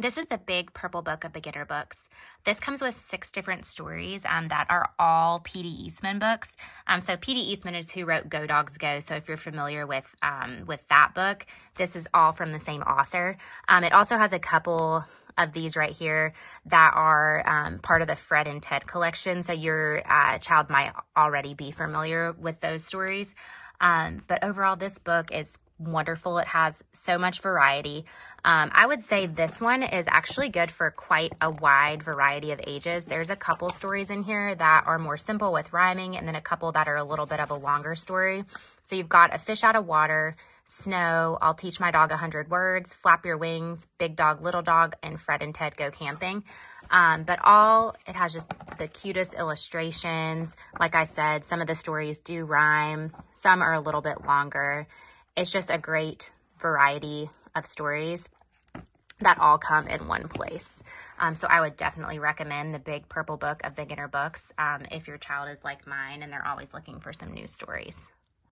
This is the big purple book of beginner books. This comes with six different stories um, that are all P.D. Eastman books. Um, so P.D. Eastman is who wrote Go Dogs Go. So if you're familiar with um, with that book, this is all from the same author. Um, it also has a couple of these right here that are um, part of the Fred and Ted collection. So your uh, child might already be familiar with those stories. Um, but overall, this book is wonderful. It has so much variety. Um, I would say this one is actually good for quite a wide variety of ages. There's a couple stories in here that are more simple with rhyming and then a couple that are a little bit of a longer story. So you've got A Fish Out of Water, Snow, I'll Teach My Dog a Hundred Words, Flap Your Wings, Big Dog, Little Dog, and Fred and Ted Go Camping. Um, but all, it has just the cutest illustrations. Like I said, some of the stories do rhyme. Some are a little bit longer it's just a great variety of stories that all come in one place. Um, so I would definitely recommend the Big Purple Book of Beginner Books um, if your child is like mine and they're always looking for some new stories.